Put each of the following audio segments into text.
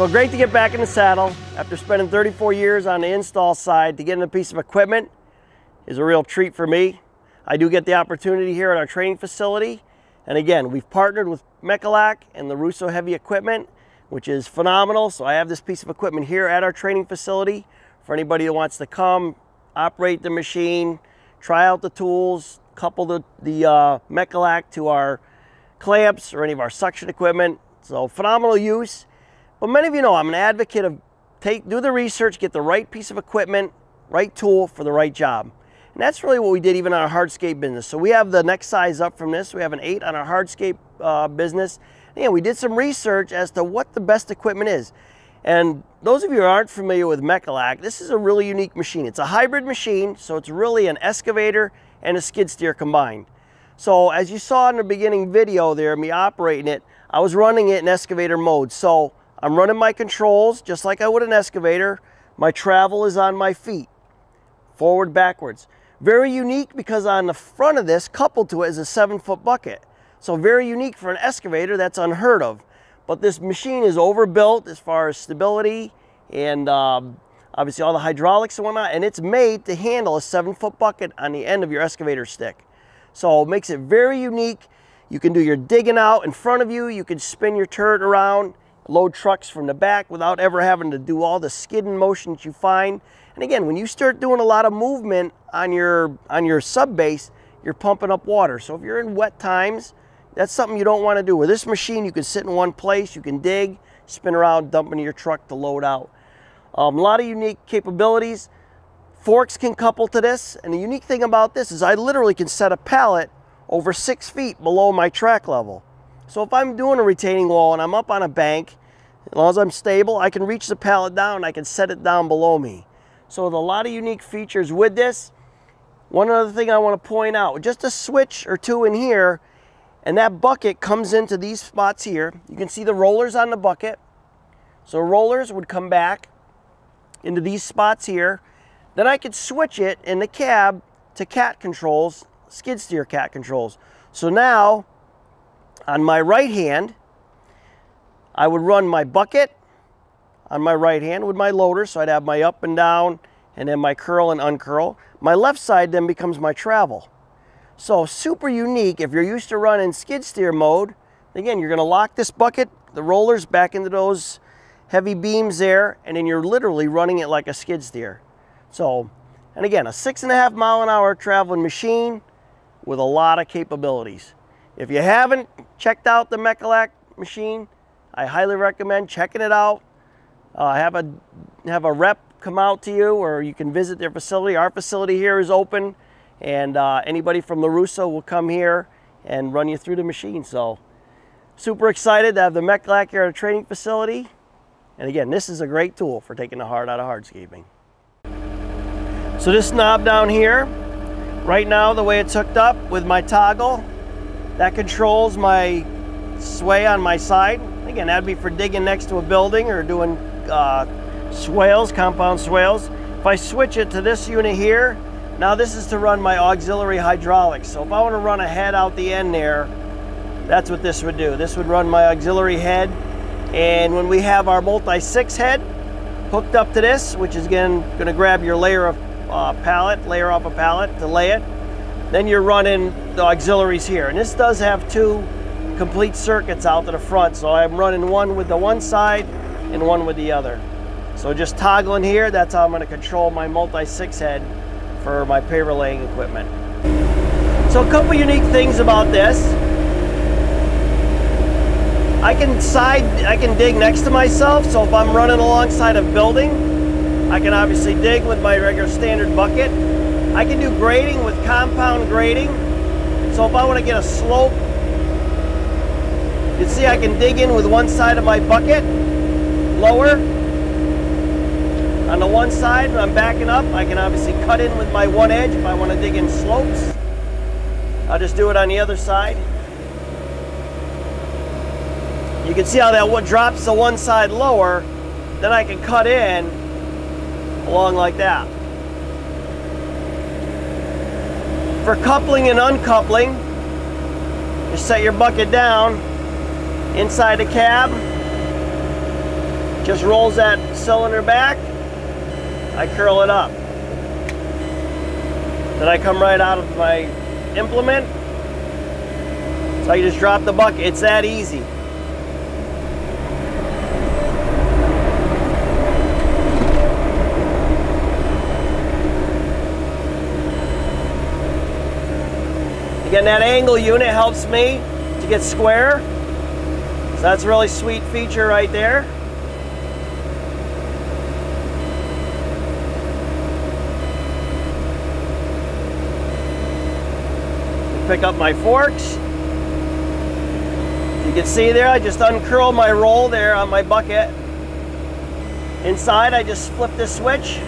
So great to get back in the saddle after spending 34 years on the install side to get in a piece of equipment is a real treat for me. I do get the opportunity here at our training facility. And again, we've partnered with Mecalac and Lorusso Heavy Equipment, which is phenomenal. So I have this piece of equipment here at our training facility for anybody that wants to come, operate the machine, try out the tools, couple the, the uh, Mecalac to our clamps or any of our suction equipment. So phenomenal use. But many of you know I'm an advocate of take do the research, get the right piece of equipment, right tool for the right job. And that's really what we did even on our hardscape business. So we have the next size up from this. We have an eight on our hardscape uh, business. And we did some research as to what the best equipment is. And those of you who aren't familiar with Mecalac, this is a really unique machine. It's a hybrid machine, so it's really an excavator and a skid steer combined. So as you saw in the beginning video there, me operating it, I was running it in excavator mode. So I'm running my controls just like I would an excavator. My travel is on my feet, forward, backwards. Very unique because on the front of this, coupled to it, is a seven foot bucket. So very unique for an excavator, that's unheard of. But this machine is overbuilt as far as stability and um, obviously all the hydraulics and whatnot, and it's made to handle a seven foot bucket on the end of your excavator stick. So it makes it very unique. You can do your digging out in front of you, you can spin your turret around, load trucks from the back without ever having to do all the skidding motions you find. And again, when you start doing a lot of movement on your, on your sub base, you're pumping up water. So if you're in wet times, that's something you don't want to do. With this machine, you can sit in one place, you can dig, spin around, dump into your truck to load out. Um, a lot of unique capabilities. Forks can couple to this, and the unique thing about this is I literally can set a pallet over six feet below my track level. So if I'm doing a retaining wall and I'm up on a bank, as long as I'm stable, I can reach the pallet down, I can set it down below me. So with a lot of unique features with this, one other thing I want to point out, just a switch or two in here, and that bucket comes into these spots here. You can see the rollers on the bucket. So rollers would come back into these spots here. Then I could switch it in the cab to cat controls, skid steer cat controls. So now on my right hand, I would run my bucket on my right hand with my loader. So I'd have my up and down and then my curl and uncurl. My left side then becomes my travel. So super unique if you're used to running skid steer mode. Again, you're gonna lock this bucket, the rollers back into those heavy beams there, and then you're literally running it like a skid steer. So, and again, a six and a half mile an hour traveling machine with a lot of capabilities. If you haven't checked out the Mecalac machine, I highly recommend checking it out. Uh, have a have a rep come out to you, or you can visit their facility. Our facility here is open, and uh, anybody from Lorusso will come here and run you through the machine. So, super excited to have the Mecalac here at a training facility. And again, this is a great tool for taking the heart out of hardscaping. So this knob down here, right now the way it's hooked up with my toggle, that controls my sway on my side. Again, that'd be for digging next to a building or doing uh, swales, compound swales. If I switch it to this unit here, now this is to run my auxiliary hydraulics. So if I want to run a head out the end there, that's what this would do. This would run my auxiliary head. And when we have our multi-six head hooked up to this, which is again going to grab your layer of uh, pallet, layer off a pallet to lay it, then you're running the auxiliaries here. And this does have two complete circuits out to the front. So I'm running one with the one side and one with the other. So just toggling here, that's how I'm going to control my multi-six head for my paver laying equipment. So a couple unique things about this. I can side, I can dig next to myself. So if I'm running alongside a building, I can obviously dig with my regular standard bucket. I can do grading with compound grading. So if I want to get a slope you can see I can dig in with one side of my bucket, lower. On the one side, when I'm backing up, I can obviously cut in with my one edge if I want to dig in slopes. I'll just do it on the other side. You can see how that one drops the one side lower, then I can cut in along like that. For coupling and uncoupling, you set your bucket down inside the cab. Just rolls that cylinder back, I curl it up. Then I come right out of my implement. So I just drop the bucket. It's that easy. Again, that angle unit helps me to get square. So that's a really sweet feature right there. Pick up my forks. You can see there, I just uncurl my roll there on my bucket. Inside, I just flip this switch.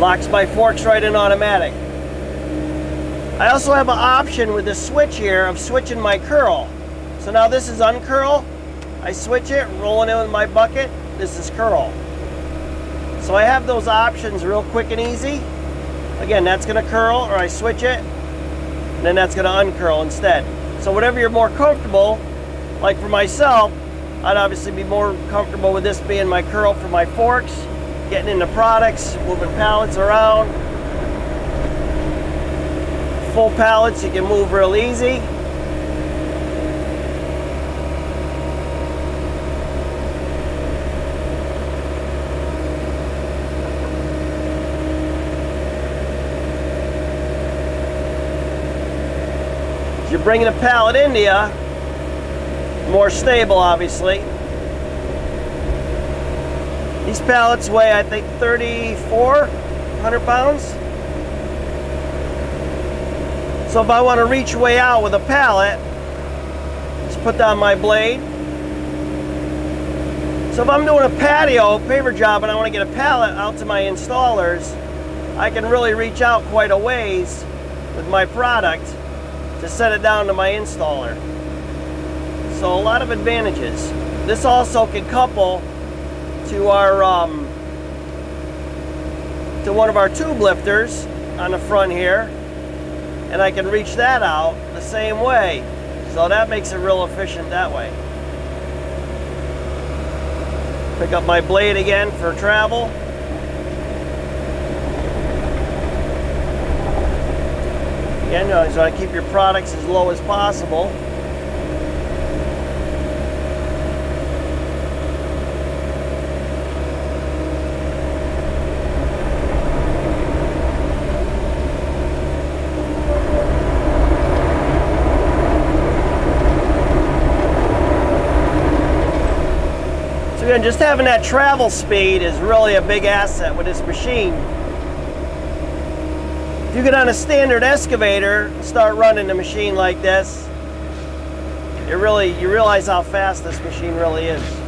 Locks my forks right in automatic. I also have an option with this switch here of switching my curl. So now this is uncurl. I switch it, rolling in with my bucket. This is curl. So I have those options real quick and easy. Again, that's gonna curl or I switch it, and then that's gonna uncurl instead. So whatever you're more comfortable, like for myself, I'd obviously be more comfortable with this being my curl for my forks, getting into products, moving pallets around, full pallets you can move real easy. As you're bringing a pallet into you, more stable obviously. These pallets weigh I think 3,400 pounds. So if I want to reach way out with a pallet, just put down my blade. So if I'm doing a patio paver job and I want to get a pallet out to my installers, I can really reach out quite a ways with my product to set it down to my installer. So a lot of advantages. This also can couple to our um, to one of our tube lifters on the front here and I can reach that out the same way. So that makes it real efficient that way. Pick up my blade again for travel. Again, you want to keep your products as low as possible. again, just having that travel speed is really a big asset with this machine. If you get on a standard excavator, start running a machine like this, it really, you realize how fast this machine really is.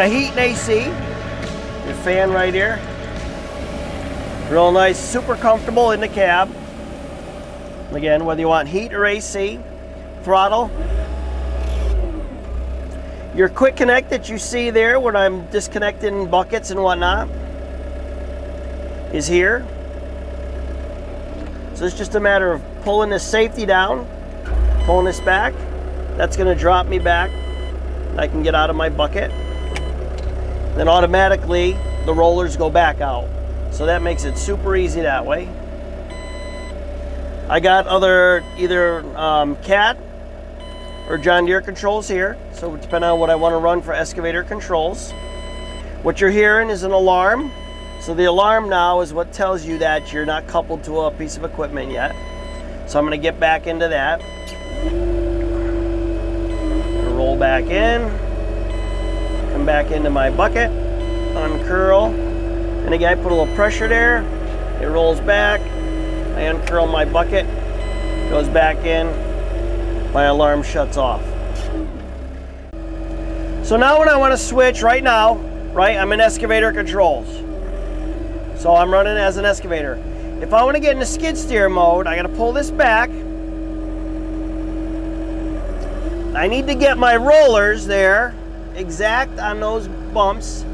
Got heat and AC. Your fan right here. Real nice, super comfortable in the cab. Again, whether you want heat or AC, throttle. Your quick connect that you see there when I'm disconnecting buckets and whatnot is here. So it's just a matter of pulling this safety down, pulling this back. That's gonna drop me back. I can get out of my bucket. Then automatically the rollers go back out. So that makes it super easy that way. I got other either um, CAT or John Deere controls here. So depending on what I want to run for excavator controls. What you're hearing is an alarm. So the alarm now is what tells you that you're not coupled to a piece of equipment yet. So I'm going to get back into that. Roll back in. Come back into my bucket. Uncurl. And again, I put a little pressure there. It rolls back. I uncurl my bucket, goes back in, my alarm shuts off. So now when I want to switch right now, right, I'm in excavator controls. So I'm running as an excavator. If I want to get into skid steer mode, I got to pull this back. I need to get my rollers there exact on those bumps,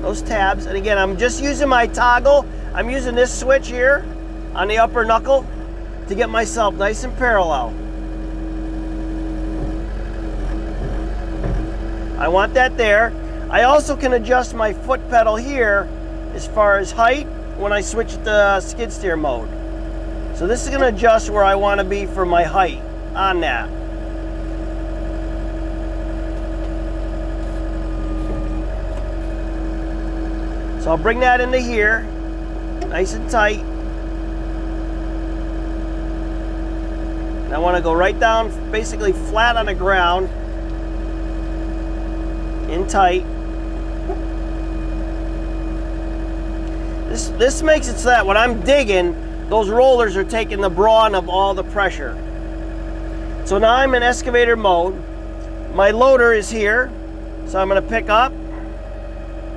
those tabs. And again, I'm just using my toggle. I'm using this switch here on the upper knuckle to get myself nice and parallel. I want that there. I also can adjust my foot pedal here as far as height when I switch to uh, skid steer mode. So this is going to adjust where I want to be for my height on that. So I'll bring that into here, nice and tight. And I want to go right down, basically flat on the ground, in tight. This, this makes it so that when I'm digging, those rollers are taking the brawn of all the pressure. So now I'm in excavator mode. My loader is here. So I'm going to pick up.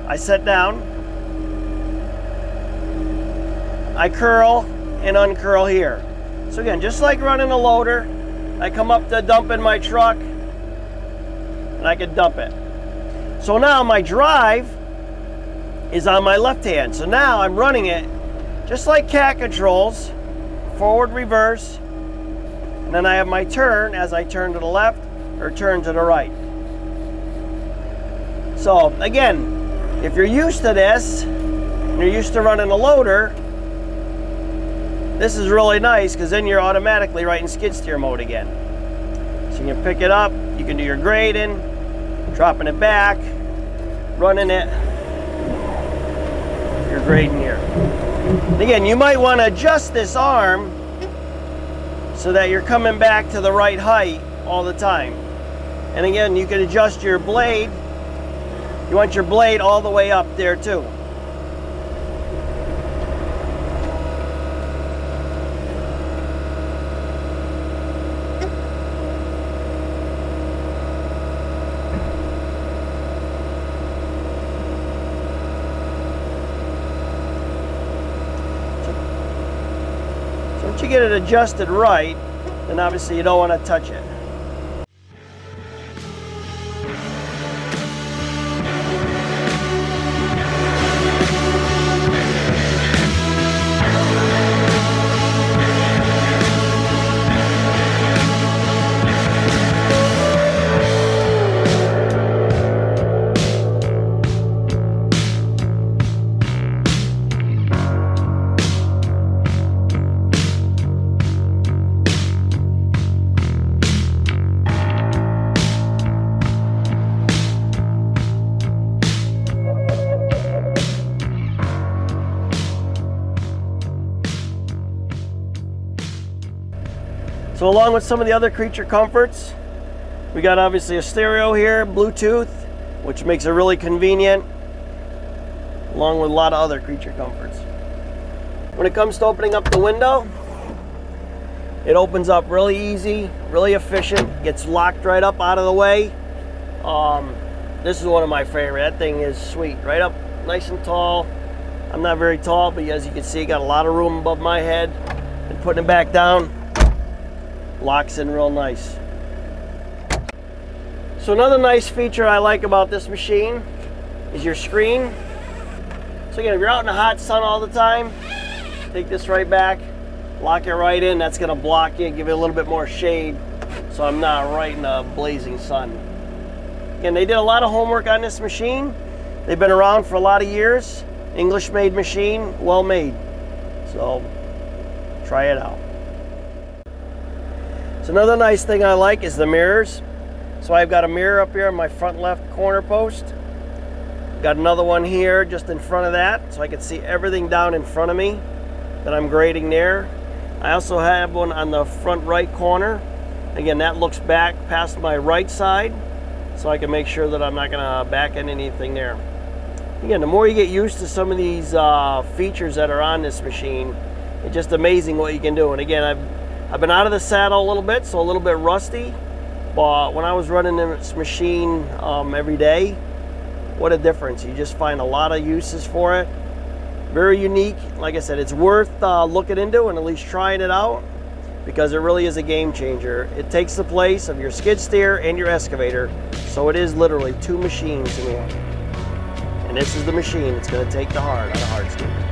I set down. I curl and uncurl here. So again, just like running a loader, I come up to dump in my truck and I can dump it. So now my drive is on my left hand. So now I'm running it just like cat controls, forward, reverse, and then I have my turn as I turn to the left or turn to the right. So again, if you're used to this, and you're used to running a loader, this is really nice because then you're automatically right in skid steer mode again. So you can pick it up, you can do your grading, dropping it back, running it, you're grading here. And again, you might want to adjust this arm so that you're coming back to the right height all the time. And again, you can adjust your blade. You want your blade all the way up there too. Get it adjusted right, then obviously you don't want to touch it. So along with some of the other creature comforts, we got obviously a stereo here, Bluetooth, which makes it really convenient, along with a lot of other creature comforts. When it comes to opening up the window, it opens up really easy, really efficient, gets locked right up out of the way. Um, This is one of my favorite. That thing is sweet. Right up nice and tall. I'm not very tall, but as you can see, got a lot of room above my head. And putting it back down, locks in real nice. So another nice feature I like about this machine is your screen. So again, if you're out in the hot sun all the time, take this right back, lock it right in. That's gonna block you, give it a little bit more shade so I'm not right in the blazing sun. Again, they did a lot of homework on this machine. They've been around for a lot of years. English made machine, well made. So try it out. So another nice thing I like is the mirrors. So I've got a mirror up here on my front left corner post. Got another one here just in front of that so I can see everything down in front of me that I'm grading there. I also have one on the front right corner. Again, that looks back past my right side so I can make sure that I'm not gonna back end anything there. Again, the more you get used to some of these uh, features that are on this machine, it's just amazing what you can do. And again, I've, I've been out of the saddle a little bit, so a little bit rusty, but when I was running this machine um, every day, what a difference. You just find a lot of uses for it. Very unique. Like I said, it's worth uh, looking into and at least trying it out because it really is a game changer. It takes the place of your skid steer and your excavator, so it is literally two machines in one. And this is the machine that's going to take the hard on a hard skid.